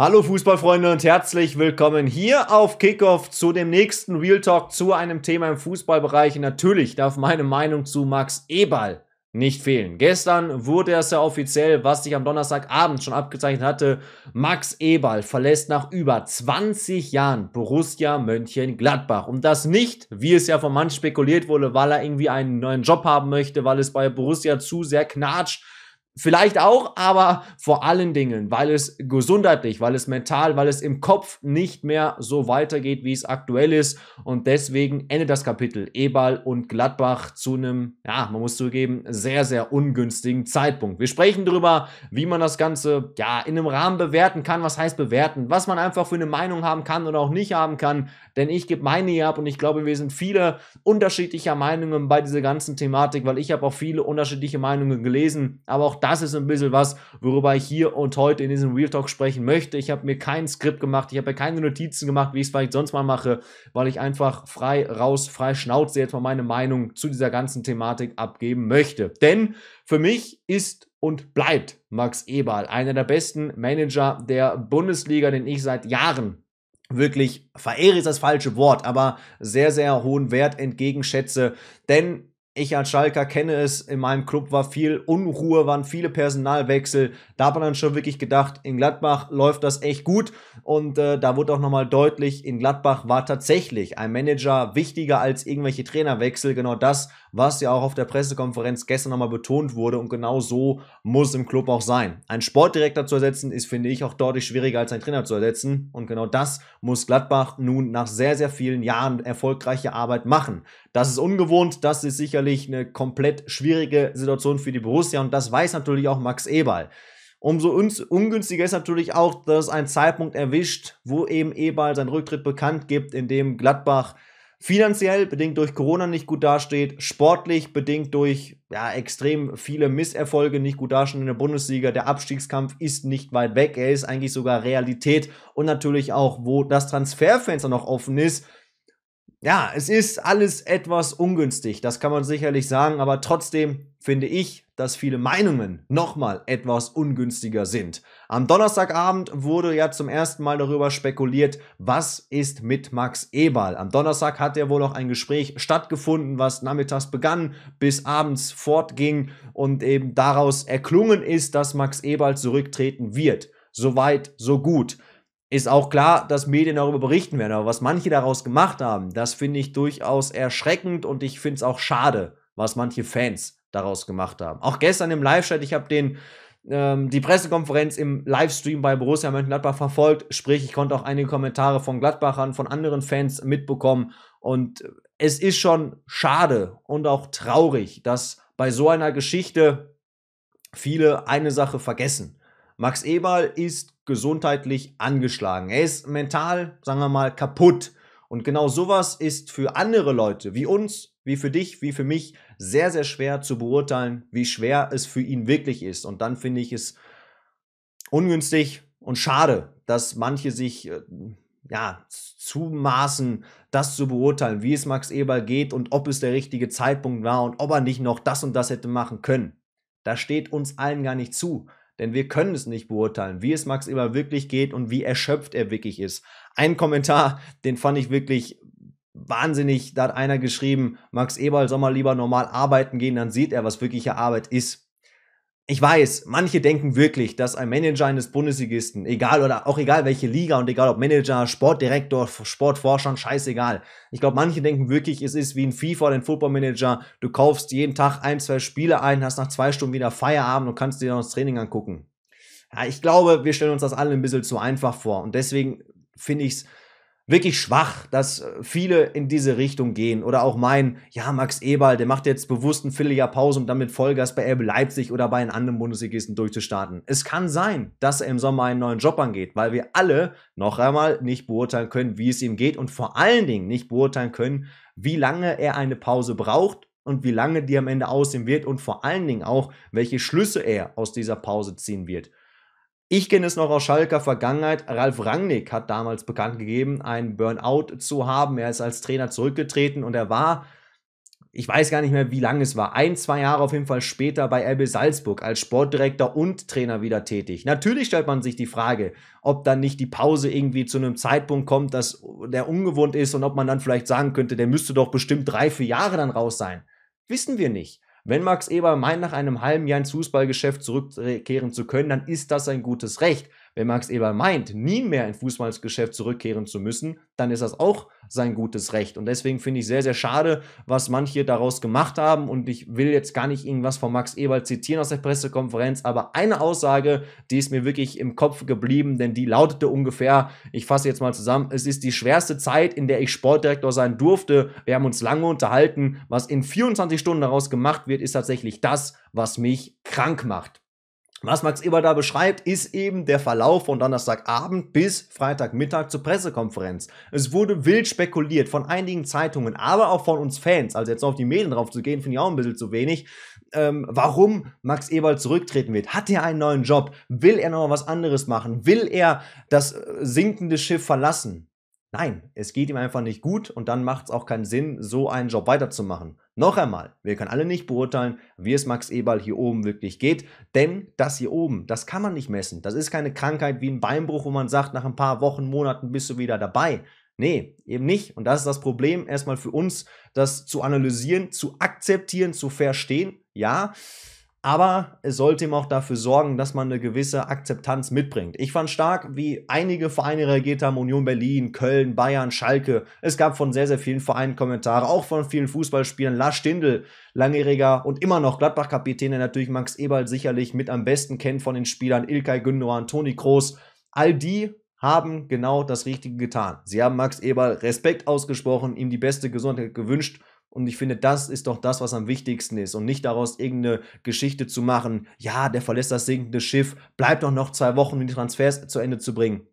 Hallo Fußballfreunde und herzlich willkommen hier auf Kickoff zu dem nächsten Real Talk zu einem Thema im Fußballbereich. Natürlich darf meine Meinung zu Max Eberl nicht fehlen. Gestern wurde es ja offiziell, was sich am Donnerstagabend schon abgezeichnet hatte. Max Eberl verlässt nach über 20 Jahren Borussia Mönchengladbach. Und das nicht, wie es ja von manchen spekuliert wurde, weil er irgendwie einen neuen Job haben möchte, weil es bei Borussia zu sehr knatscht Vielleicht auch, aber vor allen Dingen, weil es gesundheitlich, weil es mental, weil es im Kopf nicht mehr so weitergeht, wie es aktuell ist. Und deswegen endet das Kapitel Ebal und Gladbach zu einem, ja, man muss zugeben, sehr, sehr ungünstigen Zeitpunkt. Wir sprechen darüber, wie man das Ganze, ja, in einem Rahmen bewerten kann. Was heißt bewerten? Was man einfach für eine Meinung haben kann oder auch nicht haben kann. Denn ich gebe meine hier ab und ich glaube, wir sind viele unterschiedlicher Meinungen bei dieser ganzen Thematik, weil ich habe auch viele unterschiedliche Meinungen gelesen. Aber auch das ist ein bisschen was, worüber ich hier und heute in diesem Real Talk sprechen möchte. Ich habe mir kein Skript gemacht, ich habe mir keine Notizen gemacht, wie ich es vielleicht sonst mal mache, weil ich einfach frei raus, frei Schnauze jetzt mal meine Meinung zu dieser ganzen Thematik abgeben möchte. Denn für mich ist und bleibt Max Eberl einer der besten Manager der Bundesliga, den ich seit Jahren wirklich verehre ist das falsche Wort, aber sehr, sehr hohen Wert entgegenschätze. Denn ich als Schalker kenne es, in meinem Club war viel Unruhe, waren viele Personalwechsel. Da hat man dann schon wirklich gedacht, in Gladbach läuft das echt gut. Und äh, da wurde auch nochmal deutlich, in Gladbach war tatsächlich ein Manager wichtiger als irgendwelche Trainerwechsel. Genau das, was ja auch auf der Pressekonferenz gestern nochmal betont wurde. Und genau so muss im Club auch sein. Ein Sportdirektor zu ersetzen, ist, finde ich, auch deutlich schwieriger als ein Trainer zu ersetzen. Und genau das muss Gladbach nun nach sehr, sehr vielen Jahren erfolgreicher Arbeit machen. Das ist ungewohnt, das ist sicherlich eine komplett schwierige Situation für die Borussia und das weiß natürlich auch Max Eberl. Umso ungünstiger ist natürlich auch, dass ein Zeitpunkt erwischt, wo eben Eberl seinen Rücktritt bekannt gibt, in dem Gladbach finanziell bedingt durch Corona nicht gut dasteht, sportlich bedingt durch ja, extrem viele Misserfolge nicht gut dastehen in der Bundesliga. Der Abstiegskampf ist nicht weit weg, er ist eigentlich sogar Realität und natürlich auch, wo das Transferfenster noch offen ist, ja, es ist alles etwas ungünstig, das kann man sicherlich sagen, aber trotzdem finde ich, dass viele Meinungen nochmal etwas ungünstiger sind. Am Donnerstagabend wurde ja zum ersten Mal darüber spekuliert, was ist mit Max Eberl. Am Donnerstag hat ja wohl noch ein Gespräch stattgefunden, was nachmittags begann, bis abends fortging und eben daraus erklungen ist, dass Max Eberl zurücktreten wird. Soweit, so gut ist auch klar, dass Medien darüber berichten werden. Aber was manche daraus gemacht haben, das finde ich durchaus erschreckend und ich finde es auch schade, was manche Fans daraus gemacht haben. Auch gestern im Live-Chat, ich habe den ähm, die Pressekonferenz im Livestream bei Borussia Mönchengladbach verfolgt, sprich, ich konnte auch einige Kommentare von Gladbachern, von anderen Fans mitbekommen und es ist schon schade und auch traurig, dass bei so einer Geschichte viele eine Sache vergessen. Max Eberl ist gesundheitlich angeschlagen. Er ist mental, sagen wir mal, kaputt. Und genau sowas ist für andere Leute, wie uns, wie für dich, wie für mich, sehr, sehr schwer zu beurteilen, wie schwer es für ihn wirklich ist. Und dann finde ich es ungünstig und schade, dass manche sich äh, ja, zumaßen, das zu beurteilen, wie es Max Eberl geht und ob es der richtige Zeitpunkt war und ob er nicht noch das und das hätte machen können. Das steht uns allen gar nicht zu denn wir können es nicht beurteilen, wie es Max Eber wirklich geht und wie erschöpft er wirklich ist. Ein Kommentar, den fand ich wirklich wahnsinnig. Da hat einer geschrieben, Max Eberl soll mal lieber normal arbeiten gehen, dann sieht er, was wirkliche Arbeit ist. Ich weiß, manche denken wirklich, dass ein Manager eines Bundesligisten, egal oder auch egal welche Liga und egal ob Manager, Sportdirektor, Sportvorstand, scheißegal. Ich glaube, manche denken wirklich, es ist wie ein FIFA ein Football Manager. Du kaufst jeden Tag ein, zwei Spiele ein, hast nach zwei Stunden wieder Feierabend und kannst dir noch das Training angucken. Ja, ich glaube, wir stellen uns das alle ein bisschen zu einfach vor und deswegen finde ich es wirklich schwach, dass äh, viele in diese Richtung gehen oder auch meinen, ja, Max Eberl, der macht jetzt bewusst ein Vierteljahr Pause, um dann mit Vollgas bei RB Leipzig oder bei einem anderen Bundesligisten durchzustarten. Es kann sein, dass er im Sommer einen neuen Job angeht, weil wir alle noch einmal nicht beurteilen können, wie es ihm geht und vor allen Dingen nicht beurteilen können, wie lange er eine Pause braucht und wie lange die am Ende aussehen wird und vor allen Dingen auch, welche Schlüsse er aus dieser Pause ziehen wird. Ich kenne es noch aus Schalker Vergangenheit. Ralf Rangnick hat damals bekannt gegeben, einen Burnout zu haben. Er ist als Trainer zurückgetreten und er war ich weiß gar nicht mehr, wie lange es war, ein, zwei Jahre auf jeden Fall später bei RB Salzburg als Sportdirektor und Trainer wieder tätig. Natürlich stellt man sich die Frage, ob dann nicht die Pause irgendwie zu einem Zeitpunkt kommt, dass der ungewohnt ist und ob man dann vielleicht sagen könnte, der müsste doch bestimmt drei, vier Jahre dann raus sein. Wissen wir nicht. Wenn Max Eber meint, nach einem halben Jahr ins Fußballgeschäft zurückkehren zu können, dann ist das ein gutes Recht. Wenn Max Eber meint, nie mehr ins Fußballgeschäft zurückkehren zu müssen, dann ist das auch sein gutes Recht. Und deswegen finde ich sehr, sehr schade, was manche daraus gemacht haben. Und ich will jetzt gar nicht irgendwas von Max Eberl zitieren aus der Pressekonferenz, aber eine Aussage, die ist mir wirklich im Kopf geblieben, denn die lautete ungefähr, ich fasse jetzt mal zusammen, es ist die schwerste Zeit, in der ich Sportdirektor sein durfte. Wir haben uns lange unterhalten. Was in 24 Stunden daraus gemacht wird, ist tatsächlich das, was mich krank macht. Was Max Eber da beschreibt, ist eben der Verlauf von Donnerstagabend bis Freitagmittag zur Pressekonferenz. Es wurde wild spekuliert von einigen Zeitungen, aber auch von uns Fans, also jetzt auf die Medien drauf zu gehen, finde ich auch ein bisschen zu wenig, ähm, warum Max Eberl zurücktreten wird. Hat er einen neuen Job? Will er noch was anderes machen? Will er das äh, sinkende Schiff verlassen? Nein, es geht ihm einfach nicht gut und dann macht es auch keinen Sinn, so einen Job weiterzumachen. Noch einmal, wir können alle nicht beurteilen, wie es Max Eberl hier oben wirklich geht, denn das hier oben, das kann man nicht messen. Das ist keine Krankheit wie ein Beinbruch, wo man sagt, nach ein paar Wochen, Monaten bist du wieder dabei. Nee, eben nicht. Und das ist das Problem erstmal für uns, das zu analysieren, zu akzeptieren, zu verstehen. Ja, aber es sollte ihm auch dafür sorgen, dass man eine gewisse Akzeptanz mitbringt. Ich fand stark, wie einige Vereine reagiert haben, Union Berlin, Köln, Bayern, Schalke. Es gab von sehr, sehr vielen Vereinen Kommentare, auch von vielen Fußballspielern. Lars Stindl, langjähriger und immer noch Gladbach-Kapitän, der natürlich Max Eberl sicherlich mit am besten kennt von den Spielern, Ilkay Gündogan, Toni Kroos. All die haben genau das Richtige getan. Sie haben Max Eberl Respekt ausgesprochen, ihm die beste Gesundheit gewünscht und ich finde, das ist doch das, was am wichtigsten ist. Und nicht daraus irgendeine Geschichte zu machen, ja, der verlässt das sinkende Schiff, bleibt doch noch zwei Wochen, um die Transfers zu Ende zu bringen.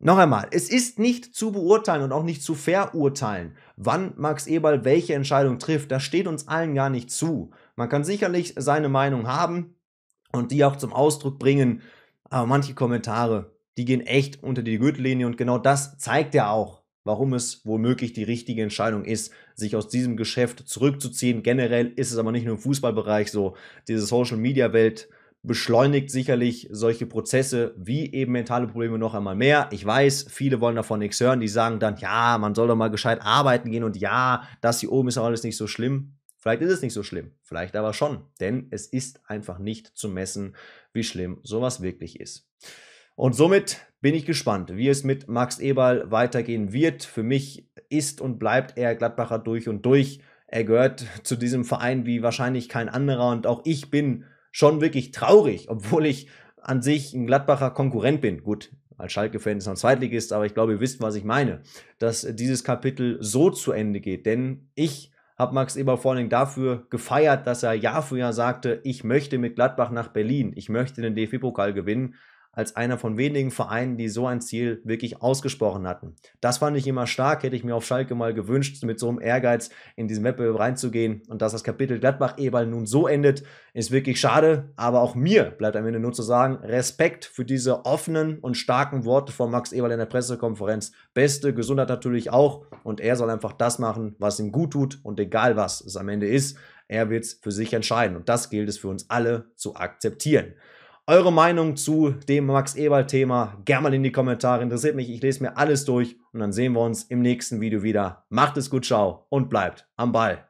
Noch einmal, es ist nicht zu beurteilen und auch nicht zu verurteilen, wann Max Eberl welche Entscheidung trifft. Das steht uns allen gar nicht zu. Man kann sicherlich seine Meinung haben und die auch zum Ausdruck bringen, aber manche Kommentare, die gehen echt unter die Gürtellinie und genau das zeigt ja auch, warum es womöglich die richtige Entscheidung ist, sich aus diesem Geschäft zurückzuziehen. Generell ist es aber nicht nur im Fußballbereich so. Diese Social-Media-Welt beschleunigt sicherlich solche Prozesse wie eben mentale Probleme noch einmal mehr. Ich weiß, viele wollen davon nichts hören. Die sagen dann, ja, man soll doch mal gescheit arbeiten gehen und ja, das hier oben ist auch alles nicht so schlimm. Vielleicht ist es nicht so schlimm, vielleicht aber schon, denn es ist einfach nicht zu messen, wie schlimm sowas wirklich ist. Und somit bin ich gespannt, wie es mit Max Eberl weitergehen wird. Für mich ist und bleibt er Gladbacher durch und durch. Er gehört zu diesem Verein wie wahrscheinlich kein anderer und auch ich bin schon wirklich traurig, obwohl ich an sich ein Gladbacher Konkurrent bin. Gut, als Schalke-Fan ist noch Zweitligist, aber ich glaube, ihr wisst, was ich meine, dass dieses Kapitel so zu Ende geht. Denn ich habe Max Eberl vor allem dafür gefeiert, dass er Jahr für Jahr sagte, ich möchte mit Gladbach nach Berlin, ich möchte den DFB-Pokal gewinnen als einer von wenigen Vereinen, die so ein Ziel wirklich ausgesprochen hatten. Das fand ich immer stark, hätte ich mir auf Schalke mal gewünscht, mit so einem Ehrgeiz in diesen Wettbewerb reinzugehen. Und dass das Kapitel Gladbach-Eberl nun so endet, ist wirklich schade. Aber auch mir bleibt am Ende nur zu sagen, Respekt für diese offenen und starken Worte von Max Eberl in der Pressekonferenz. Beste Gesundheit natürlich auch. Und er soll einfach das machen, was ihm gut tut. Und egal was es am Ende ist, er wird es für sich entscheiden. Und das gilt es für uns alle zu akzeptieren. Eure Meinung zu dem Max Eberl-Thema gerne mal in die Kommentare. Interessiert mich. Ich lese mir alles durch und dann sehen wir uns im nächsten Video wieder. Macht es gut, ciao und bleibt am Ball.